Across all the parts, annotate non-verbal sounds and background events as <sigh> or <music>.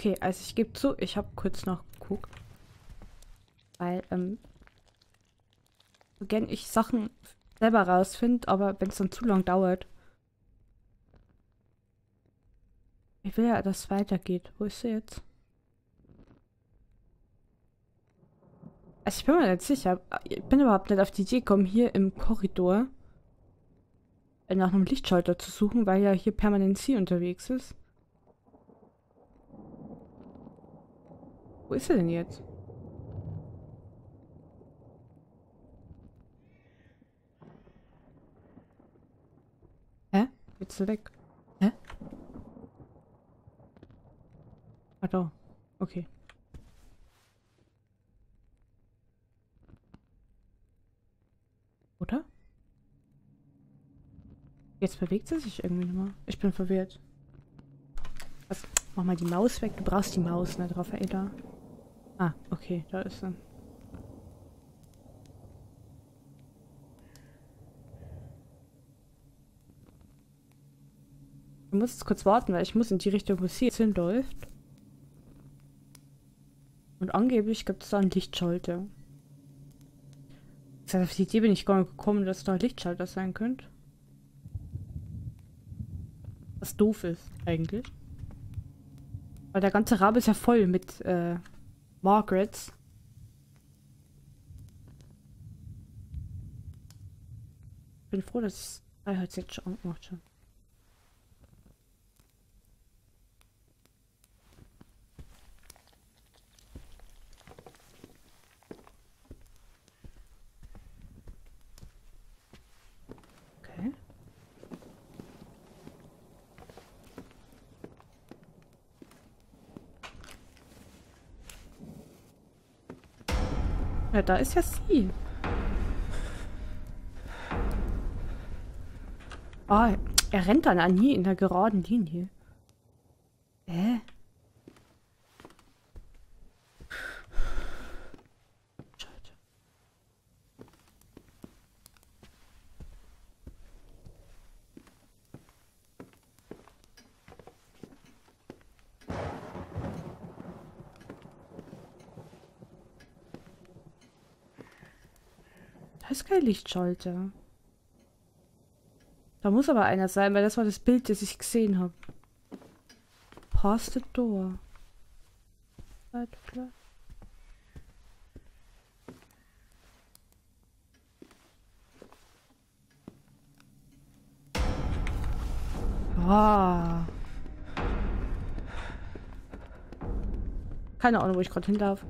Okay, also ich gebe zu, ich habe kurz noch geguckt. Weil, ähm, so gern ich Sachen selber rausfinde, aber wenn es dann zu lang dauert. Ich will ja, dass es weitergeht. Wo ist sie jetzt? Also ich bin mir nicht sicher. Ich bin überhaupt nicht auf die Idee gekommen, hier im Korridor nach einem Lichtschalter zu suchen, weil ja hier permanent sie unterwegs ist. Wo ist er denn jetzt? Hä? Jetzt weg. Hä? Ah, da. Okay. Oder? Jetzt bewegt sie sich irgendwie mehr. Ich bin verwirrt. Was? Mach mal die Maus weg. Du brauchst die Maus, ne, Raffaela. Ah, okay, da ist sie. Du musst jetzt kurz warten, weil ich muss in die Richtung, wo sie jetzt hinläuft. Und angeblich gibt es da einen Lichtschalter. Das heißt, auf die Idee bin ich gar nicht gekommen, dass da ein Lichtschalter sein könnte. Was doof ist, eigentlich. Weil der ganze Rabe ist ja voll mit äh, Margaret bin froh, dass ich such a schon. Ja, da ist ja sie. Oh, er rennt dann an nie in der geraden Linie. Hä? ist kein Lichtschalter. Da muss aber einer sein, weil das war das Bild, das ich gesehen habe. Past the door. Ah. Keine Ahnung, wo ich gerade hin darf.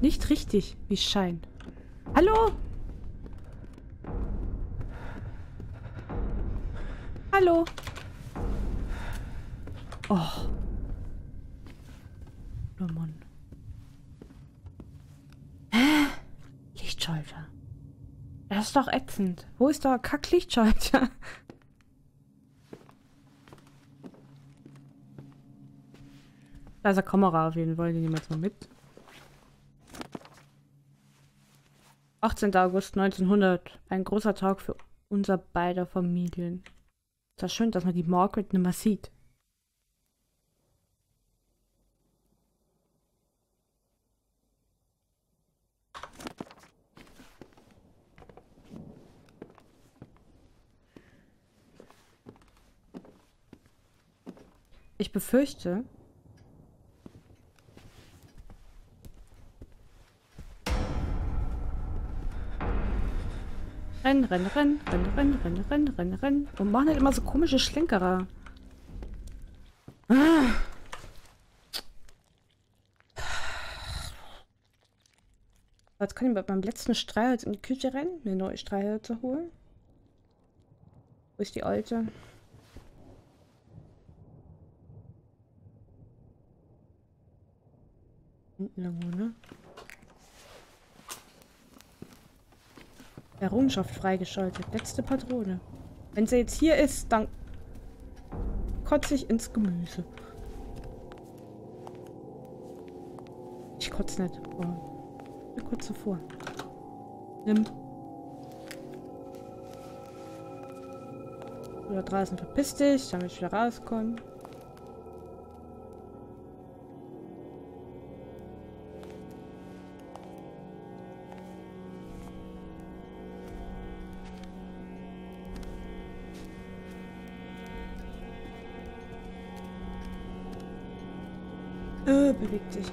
Nicht richtig, wie es scheint. Hallo? Hallo? Oh. Oh Mann. Hä? Lichtschalter. Das ist doch ätzend. Wo ist der Kack-Lichtschalter? <laughs> Da ist eine Kamera auf jeden Fall, die nehmen wir jetzt mal mit. 18. August 1900. Ein großer Tag für unser beider Familien. Ist das schön, dass man die Margaret nicht mehr sieht. Ich befürchte, Renn, renn, renn, renn, renn, renn, renn, renn, renn. Und machen halt immer so komische Schlenkerer. Ah. Jetzt kann ich bei meinem letzten Streichholz in die Küche rennen, eine neue Streichhölzer holen. Wo ist die alte? Hinten irgendwo, ne? Errungenschaft freigeschaltet. Letzte Patrone. Wenn sie jetzt hier ist, dann kotze ich ins Gemüse. Ich kotze nicht. Oh. Ich kotze vor. Nimm. Oder draußen verpiss dich, damit ich wieder rauskomme. Bewegt sich.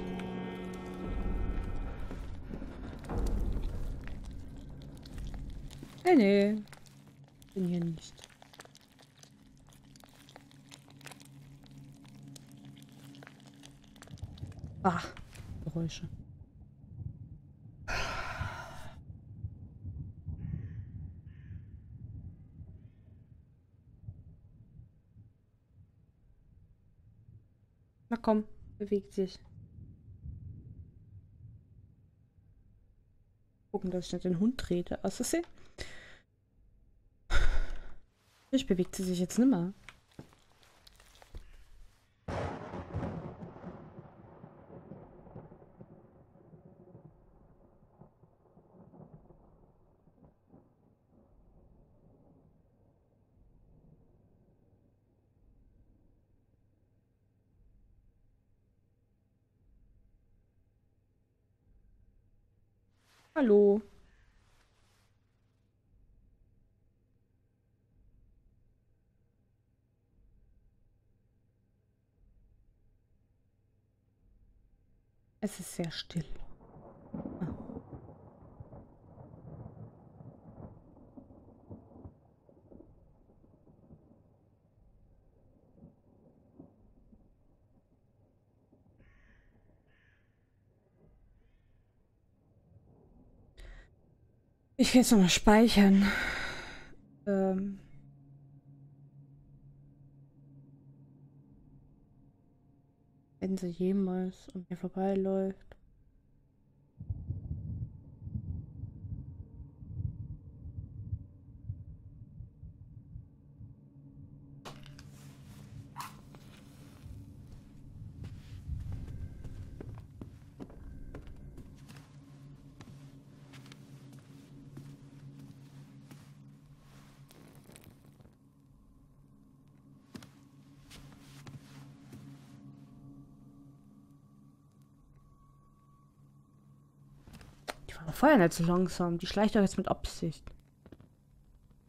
Nee, nee. Bin hier nicht. Ah, Geräusche. Na komm, bewegt sich. Gucken, dass ich nicht den Hund trete. Aus Versehen. Ich bewegt sie sich jetzt nimmer. Hallo. Es ist sehr still. Ich will jetzt nochmal speichern. Ähm. Wenn sie jemals an mir vorbeiläuft. Nicht so langsam. Die schleicht doch jetzt mit Absicht.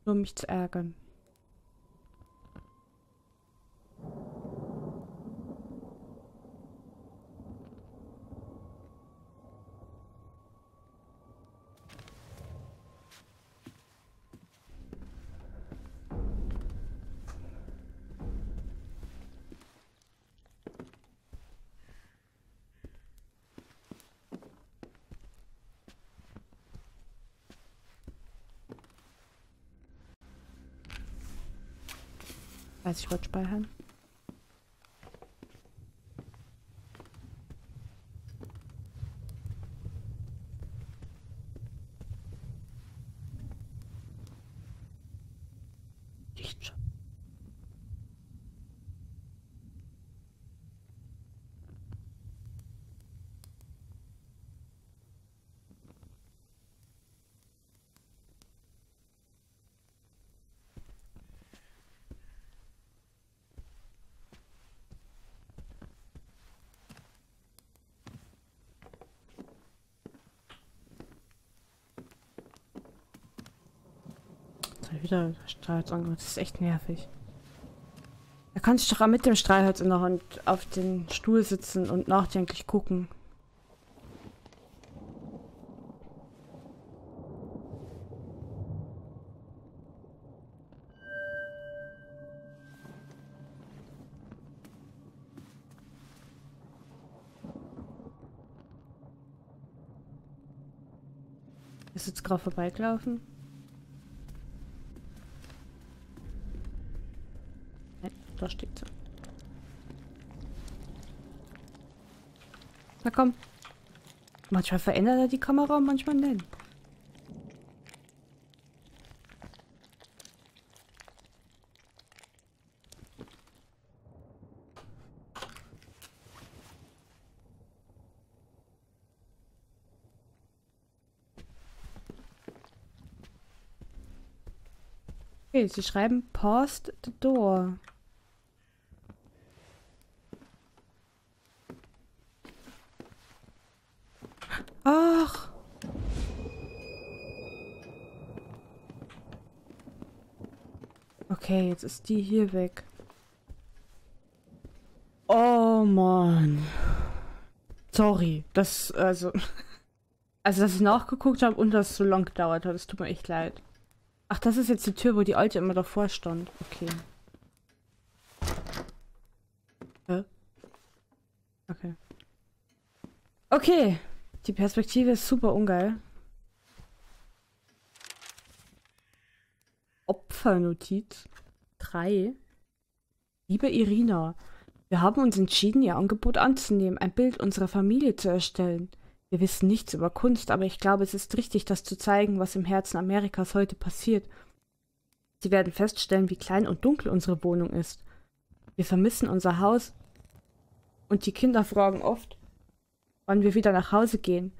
Nur um mich zu ärgern. Weiß ich wollte speichern. Lichtschutz. Soll wieder Strahlholz Das ist echt nervig. Da kann ich doch mit dem Strahlholz in der Hand auf den Stuhl sitzen und nachdenklich gucken. Ist jetzt gerade vorbeigelaufen? Sie. Na komm. Manchmal verändert er die Kamera und manchmal nicht. Okay, sie schreiben past the door. Ach. Okay, jetzt ist die hier weg. Oh Mann. Sorry, das, also. <laughs> Also, dass ich nachgeguckt habe und das so lang gedauert hat, das tut mir echt leid. Ach, das ist jetzt die Tür, wo die Alte immer davor stand. Okay. Hä? Okay. Okay. Die Perspektive ist super ungeil. Opfernotiz 3. Liebe Irina, wir haben uns entschieden, Ihr Angebot anzunehmen, ein Bild unserer Familie zu erstellen. Wir wissen nichts über Kunst, aber ich glaube, es ist richtig, das zu zeigen, was im Herzen Amerikas heute passiert. Sie werden feststellen, wie klein und dunkel unsere Wohnung ist. Wir vermissen unser Haus und die Kinder fragen oft, wann wir wieder nach Hause gehen.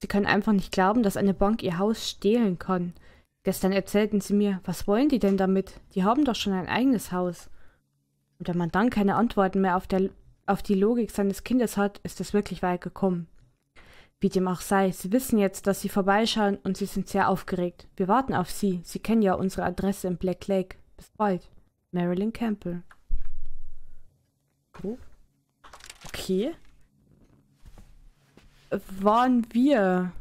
Sie können einfach nicht glauben, dass eine Bank ihr Haus stehlen kann. Gestern erzählten sie mir, was wollen die denn damit? Die haben doch schon ein eigenes Haus. Und wenn man dann keine Antworten mehr auf, der, auf die Logik seines Kindes hat, ist es wirklich weit gekommen. Wie dem auch sei, Sie wissen jetzt, dass Sie vorbeischauen und Sie sind sehr aufgeregt. Wir warten auf Sie. Sie kennen ja unsere Adresse im Black Lake. Bis bald. Marilyn Campbell. Oh. Okay. Waren wir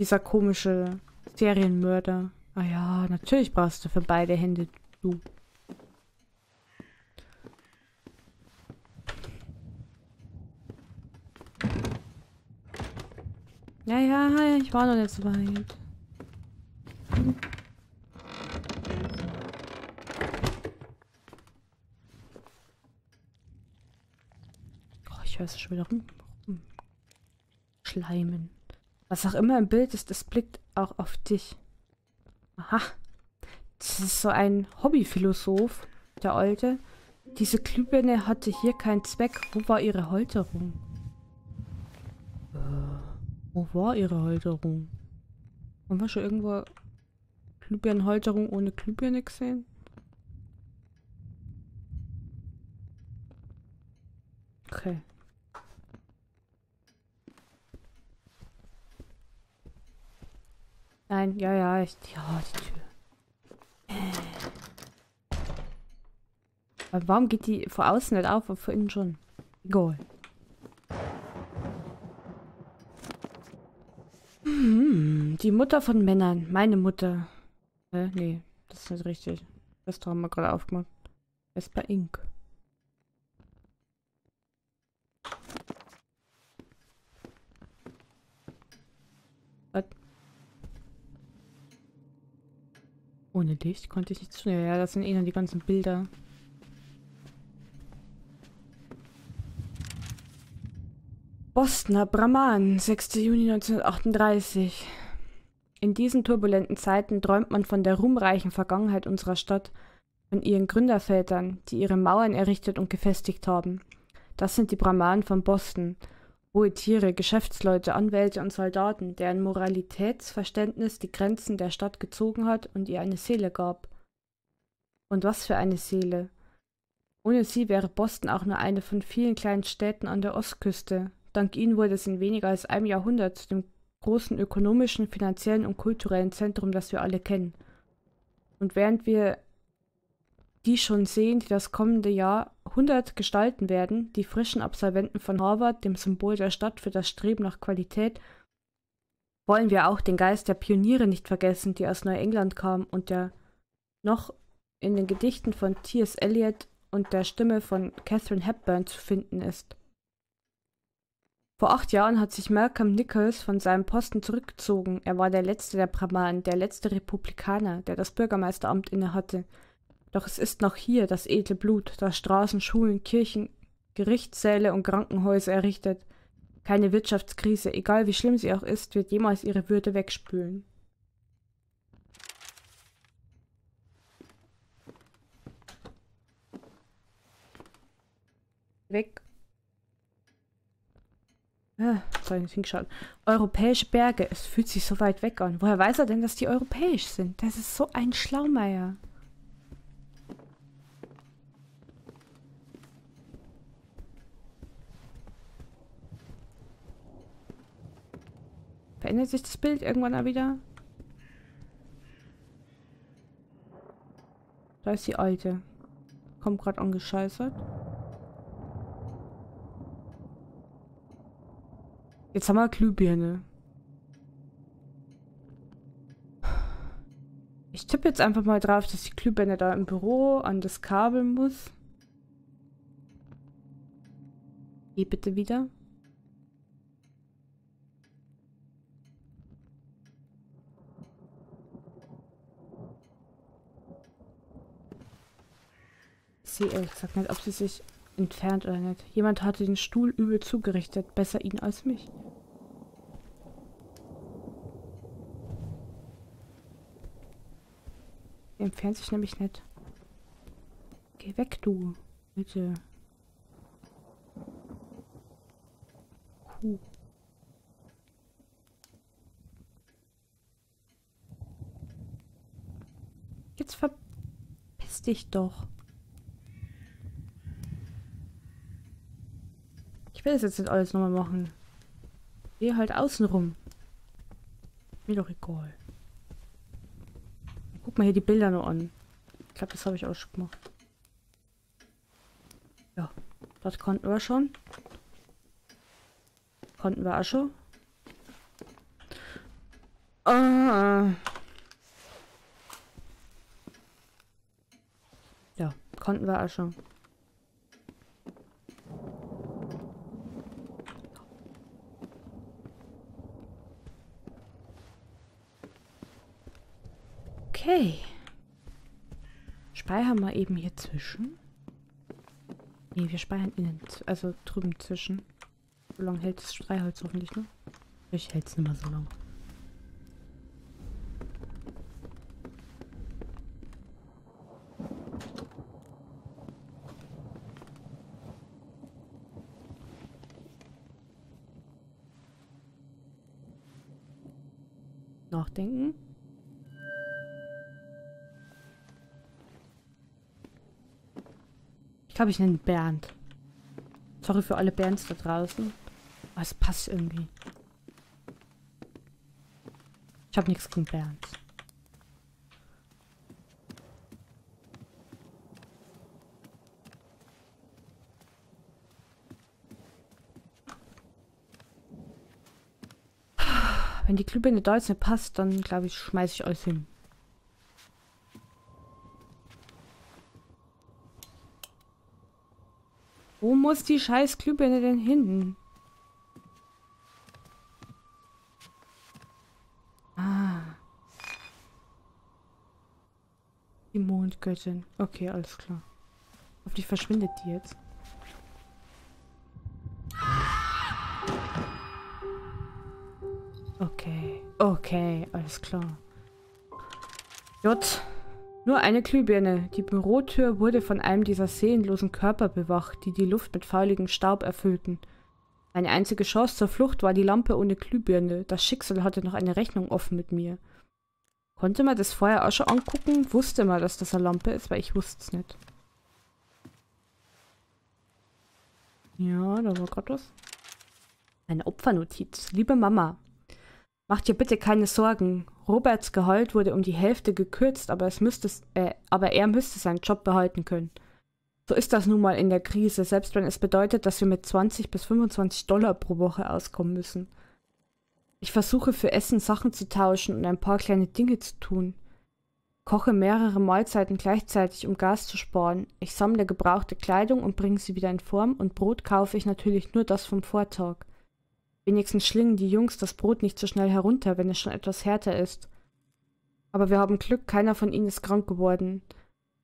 dieser komische Serienmörder? Ah ja, natürlich brauchst du für beide Hände du. Ja, ja, ich war noch nicht so weit. Oh, ich höre es schon wieder rum. Schleimen. Was auch immer im Bild ist, das blickt auch auf dich. Aha. Das ist so ein Hobbyphilosoph, der Alte. Diese Glühbirne hatte hier keinen Zweck. Wo war ihre Holterung? Wo war ihre Halterung? Haben wir schon irgendwo Glühbirnenhalterung ohne Glühbirne gesehen? Okay. Nein, ja, ja, ich, ja, die Tür. Aber warum geht die von außen nicht auf, aber von innen schon? Egal. Hm, die Mutter von Männern. Meine Mutter. Äh, nee, das ist nicht richtig. Das haben wir gerade aufgemacht. Vespa Inc. Was? Ohne Licht konnte ich nicht zu. Ja, das sind eh die ganzen Bilder. Bostoner Brahman, 6. Juni 1938. In diesen turbulenten Zeiten träumt man von der ruhmreichen Vergangenheit unserer Stadt, von ihren Gründervätern, die ihre Mauern errichtet und gefestigt haben. Das sind die Brahmanen von Boston, hohe Tiere, Geschäftsleute, Anwälte und Soldaten, deren Moralitätsverständnis die Grenzen der Stadt gezogen hat und ihr eine Seele gab. Und was für eine Seele! Ohne sie wäre Boston auch nur eine von vielen kleinen Städten an der Ostküste, Dank ihnen wurde es in weniger als einem Jahrhundert zu dem großen ökonomischen, finanziellen und kulturellen Zentrum, das wir alle kennen. Und während wir die schon sehen, die das kommende Jahr 100 gestalten werden, die frischen Absolventen von Harvard, dem Symbol der Stadt für das Streben nach Qualität, wollen wir auch den Geist der Pioniere nicht vergessen, die aus Neuengland kamen und der noch in den Gedichten von T.S. Eliot und der Stimme von Catherine Hepburn zu finden ist. Vor acht Jahren hat sich Malcolm Nichols von seinem Posten zurückgezogen. Er war der letzte der Brahmanen, der letzte Republikaner, der das Bürgermeisteramt innehatte. Doch es ist noch hier das edle Blut, das Straßen, Schulen, Kirchen, Gerichtssäle und Krankenhäuser errichtet. Keine Wirtschaftskrise, egal wie schlimm sie auch ist, wird jemals ihre Würde wegspülen. Weg ja, soll ich nicht hingeschaut. Europäische Berge. Es fühlt sich so weit weg an. Woher weiß er denn, dass die europäisch sind? Das ist so ein Schlaumeier. Verändert sich das Bild irgendwann mal wieder? Da ist die alte. Kommt gerade angescheißert. Jetzt haben wir Glühbirne. Ich tippe jetzt einfach mal drauf, dass die Glühbirne da im Büro an das Kabel muss. Geh bitte wieder. Sehe ehrlich gesagt nicht, ob sie sich entfernt oder nicht. Jemand hatte den Stuhl übel zugerichtet. Besser ihn als mich. Er entfernt sich nämlich nicht. Geh weg, du. Bitte. Kuh. Jetzt verpiss dich doch. Ich will das jetzt nicht alles nochmal machen. Geh halt außen rum. Mir doch egal. Guck mal hier die Bilder nur an. Ich glaube, das habe ich auch schon gemacht. Ja, das konnten wir schon. Konnten wir auch schon. Ah. Ja, konnten wir auch schon. Okay. Speichern wir eben hier zwischen. Nee, wir speichern innen, also drüben zwischen. So lange hält das Streichholz hoffentlich noch. Ich hält es nicht mehr so lang. Glaube, ich nenne Bernd. Sorry für alle Bernds da draußen. Aber es passt irgendwie. Ich habe nichts gegen Bernd. Wenn die Glühbirne da jetzt nicht passt, dann glaube ich, schmeiße ich alles hin. Wo muss die scheiß Glühbirne denn hin? Ah. Die Mondgöttin. Okay, alles klar. Hoffentlich verschwindet die jetzt. Okay. Okay, alles klar. J. Nur eine Glühbirne. Die Bürotür wurde von einem dieser seelenlosen Körper bewacht, die die Luft mit fauligem Staub erfüllten. Meine einzige Chance zur Flucht war die Lampe ohne Glühbirne. Das Schicksal hatte noch eine Rechnung offen mit mir. Konnte man das vorher auch schon angucken? Wusste man, dass das eine Lampe ist, weil ich wusste es nicht. Ja, da war gerade was. Eine Opfernotiz. Liebe Mama, Mach dir bitte keine Sorgen. Roberts Gehalt wurde um die Hälfte gekürzt, aber, es müsste, äh, aber er müsste seinen Job behalten können. So ist das nun mal in der Krise, selbst wenn es bedeutet, dass wir mit 20 bis 25 Dollar pro Woche auskommen müssen. Ich versuche für Essen Sachen zu tauschen und ein paar kleine Dinge zu tun. Koche mehrere Mahlzeiten gleichzeitig, um Gas zu sparen. Ich sammle gebrauchte Kleidung und bringe sie wieder in Form und Brot kaufe ich natürlich nur das vom Vortag. Wenigstens schlingen die Jungs das Brot nicht so schnell herunter, wenn es schon etwas härter ist. Aber wir haben Glück, keiner von ihnen ist krank geworden.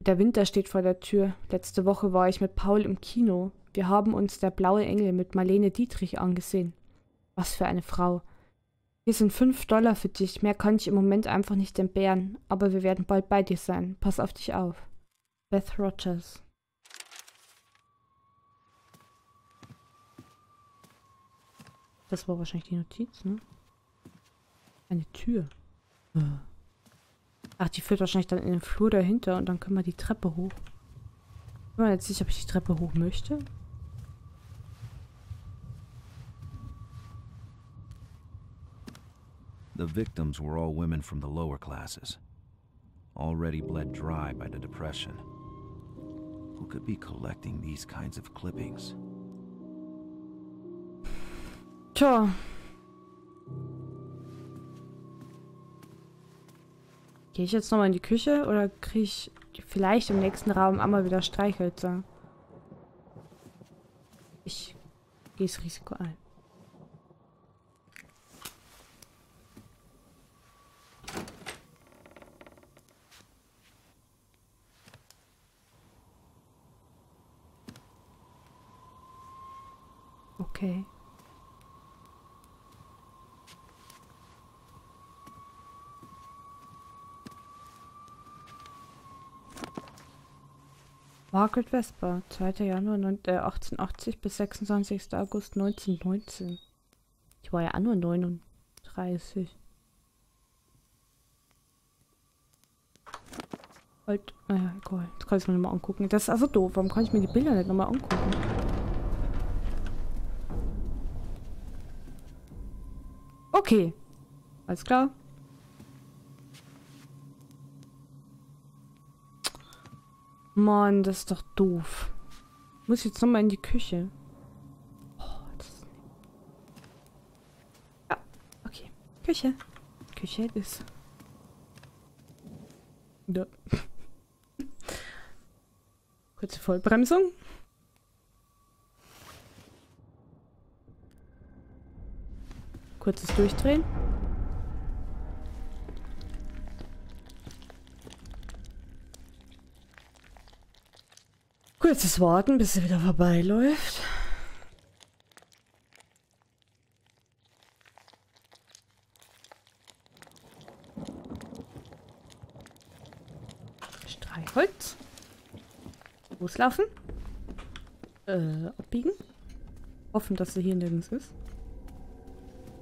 Der Winter steht vor der Tür. Letzte Woche war ich mit Paul im Kino. Wir haben uns der blaue Engel mit Marlene Dietrich angesehen. Was für eine Frau. Hier sind fünf Dollar für dich. Mehr kann ich im Moment einfach nicht entbehren. Aber wir werden bald bei dir sein. Pass auf dich auf. Beth Rogers. Das war wahrscheinlich die Notiz, ne? Eine Tür. Äh. Ach, die führt wahrscheinlich dann in den Flur dahinter und dann können wir die Treppe hoch. Ich bin mir jetzt sicher, ob ich die Treppe hoch möchte. The victims were all women from the lower classes, already bled dry by the depression. Who could be collecting these kinds of clippings? Tja, Gehe ich jetzt nochmal in die Küche oder kriege ich vielleicht im nächsten Raum einmal wieder Streichhölzer? Ich gehe das Risiko ein. Okay. Margaret Vesper, 2. Januar 1880 bis 26. August 1919. Ich war ja auch nur 39. Halt, naja, egal. Das kann ich mir nochmal angucken. Das ist also doof. Warum kann ich mir die Bilder nicht nochmal angucken? Okay. Alles klar. Mann, das ist doch doof. Muss jetzt nochmal in die Küche. Oh, das ja, okay. Küche. Küche ist. Ja. <laughs> Kurze Vollbremsung. Kurzes Durchdrehen. Kurzes Warten, bis er wieder vorbeiläuft. Streichholz. Loslaufen. Äh, abbiegen. Hoffen, dass sie hier nirgends ist.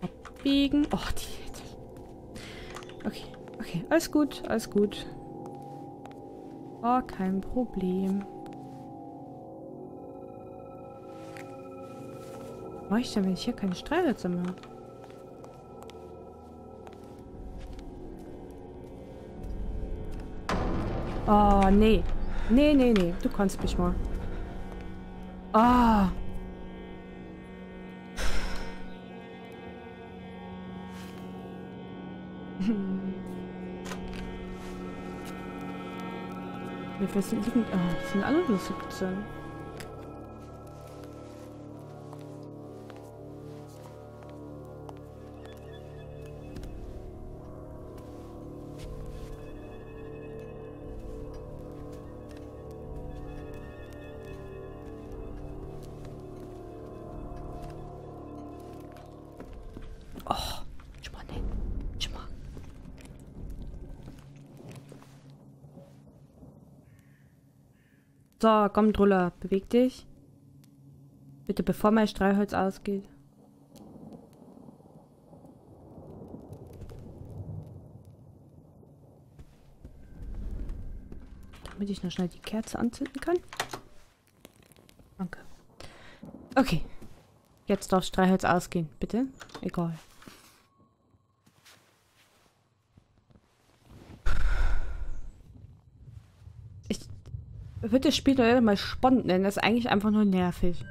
Abbiegen. Oh, die. Okay, okay. Alles gut, alles gut. Oh, kein Problem. Mache ich denn, wenn ich hier keine Streichhölzer mehr habe? Oh, nee. Nee, nee, nee. Du kannst mich mal. Ah. <laughs> Wie viel sind liegen? Ah, sind alle nur 17. So, komm, Druller, beweg dich. Bitte, bevor mein Streichholz ausgeht. Damit ich noch schnell die Kerze anzünden kann. Danke. Okay. Jetzt darf Streichholz ausgehen, bitte. Egal. Würde das Spiel doch mal spannend nennen. Das ist eigentlich einfach nur nervig.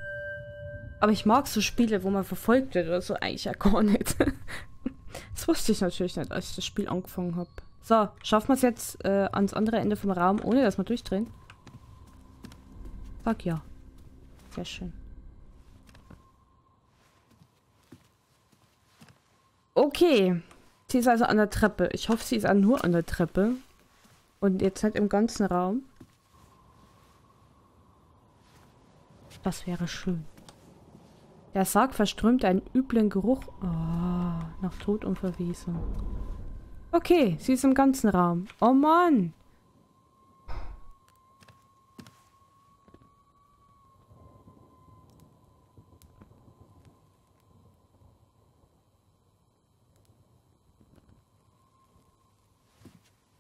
Aber ich mag so Spiele, wo man verfolgt wird oder so eigentlich ja gar nicht. <laughs> das wusste ich natürlich nicht, als ich das Spiel angefangen habe. So, schaffen wir es jetzt äh, ans andere Ende vom Raum, ohne dass wir durchdrehen? Fuck ja. Sehr schön. Okay. Sie ist also an der Treppe. Ich hoffe, sie ist nur an der Treppe. Und jetzt halt im ganzen Raum. Das wäre schön. Der Sarg verströmt einen üblen Geruch. Oh, nach Tod und Verwesung. Okay, sie ist im ganzen Raum. Oh Mann.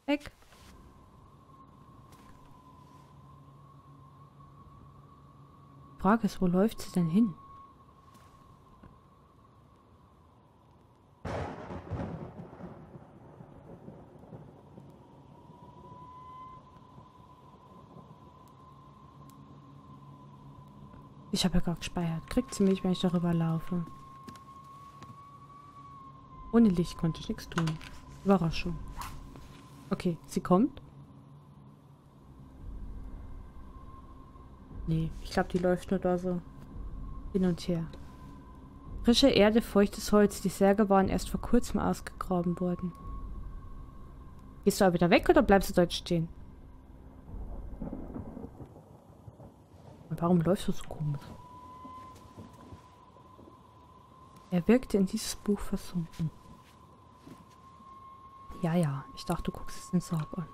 Weg. Frage ist, wo läuft sie denn hin? Ich habe ja gerade gespeichert. Kriegt sie mich, wenn ich darüber laufe? Ohne Licht konnte ich nichts tun. Überraschung. Okay, sie kommt. Nee, ich glaube, die läuft nur da so hin und her. Frische Erde, feuchtes Holz. Die Särge waren erst vor kurzem ausgegraben worden. Gehst du aber wieder weg oder bleibst du dort stehen? Warum läufst du so komisch? Er wirkte in dieses Buch versunken. Ja, ja, ich dachte, du guckst es den Sarg an.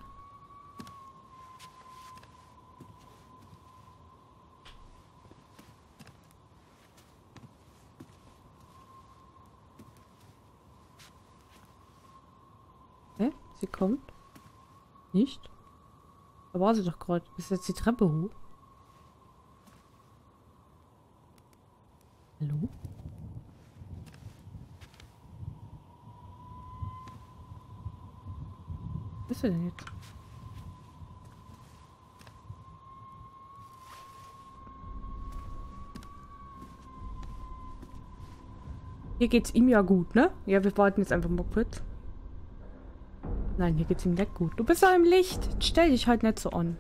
Hä? Sie kommt? Nicht? Da war sie doch gerade. Ist jetzt die Treppe hoch? Hallo? Was ist denn jetzt? Hier geht's ihm ja gut, ne? Ja, wir warten jetzt einfach mal kurz. Nein, hier geht's ihm nicht gut. Du bist ja im Licht. Stell dich halt nicht so an.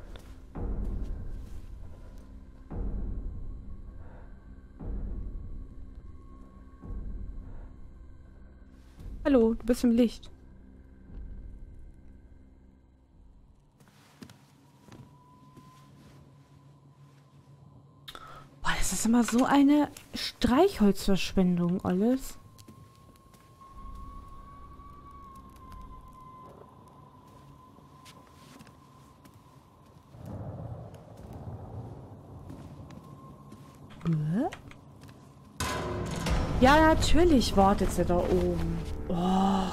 Hallo, du bist im Licht. Boah, das ist immer so eine Streichholzverschwendung alles. Ja, natürlich wartet sie da oben. Oh.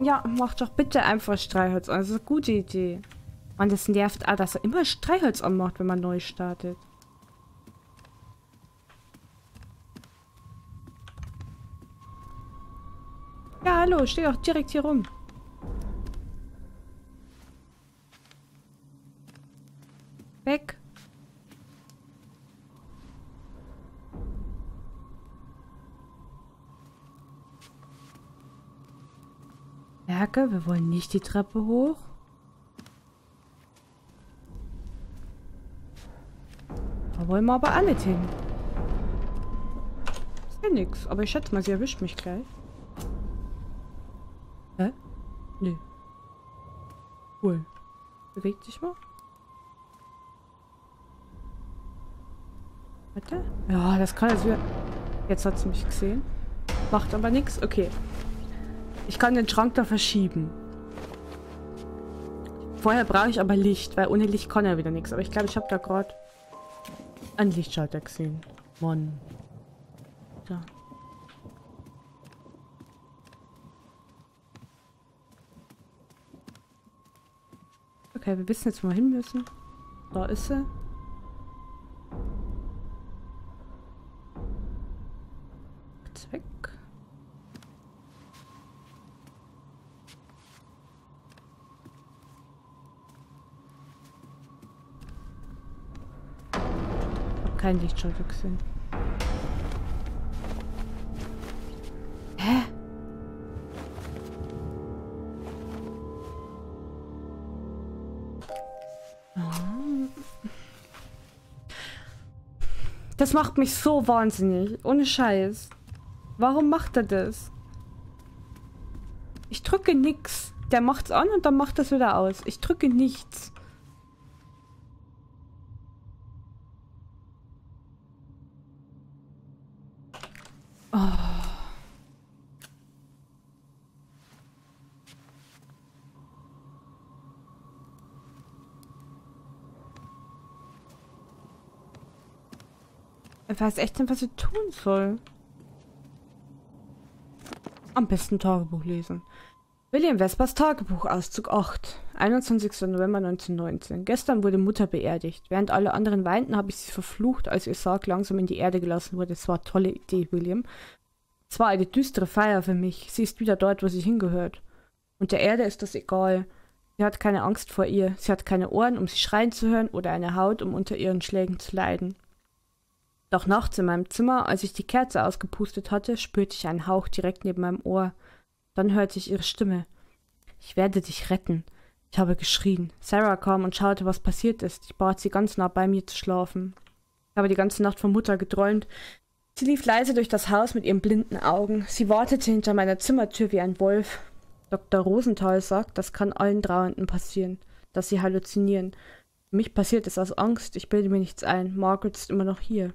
Ja, mach doch bitte einfach Streichholz an. Das ist eine gute Idee. Mann, das nervt auch, dass er immer Streichholz anmacht, wenn man neu startet. Ja, hallo, steh doch direkt hier rum. Merke, wir wollen nicht die Treppe hoch. Da wollen wir aber auch nicht hin. Ist ja nix, aber ich schätze mal, sie erwischt mich gleich. Hä? Nö. Cool. Beweg dich mal. Warte. Ja, das kann jetzt wieder... Jetzt hat sie mich gesehen. Macht aber nichts. Okay. Ich kann den Schrank da verschieben. Vorher brauche ich aber Licht, weil ohne Licht kann er wieder nichts. Aber ich glaube, ich habe da gerade einen Lichtschalter gesehen. Mann. Da. Okay, wir wissen jetzt, wo wir hin müssen. Da ist sie. Keinen Lichtschalter. Hä? Das macht mich so wahnsinnig. Ohne Scheiß. Warum macht er das? Ich drücke nichts. Der macht's an und dann macht das wieder aus. Ich drücke nichts. Ich weiß echt nicht, was ich tun soll. Am besten Tagebuch lesen. William Vespers Tagebuchauszug 8. 21. November 1919. Gestern wurde Mutter beerdigt. Während alle anderen weinten, habe ich sie verflucht, als ihr Sarg langsam in die Erde gelassen wurde. Es war eine tolle Idee, William. Es war eine düstere Feier für mich. Sie ist wieder dort, wo sie hingehört. Und der Erde ist das egal. Sie hat keine Angst vor ihr. Sie hat keine Ohren, um sie schreien zu hören, oder eine Haut, um unter ihren Schlägen zu leiden. Doch nachts in meinem Zimmer, als ich die Kerze ausgepustet hatte, spürte ich einen Hauch direkt neben meinem Ohr. Dann hörte ich ihre Stimme. Ich werde dich retten. Ich habe geschrien. Sarah kam und schaute, was passiert ist. Ich bat sie ganz nah bei mir zu schlafen. Ich habe die ganze Nacht von Mutter geträumt. Sie lief leise durch das Haus mit ihren blinden Augen. Sie wartete hinter meiner Zimmertür wie ein Wolf. Dr. Rosenthal sagt, das kann allen Trauernden passieren, dass sie halluzinieren. Für mich passiert es aus Angst. Ich bilde mir nichts ein. Margaret ist immer noch hier.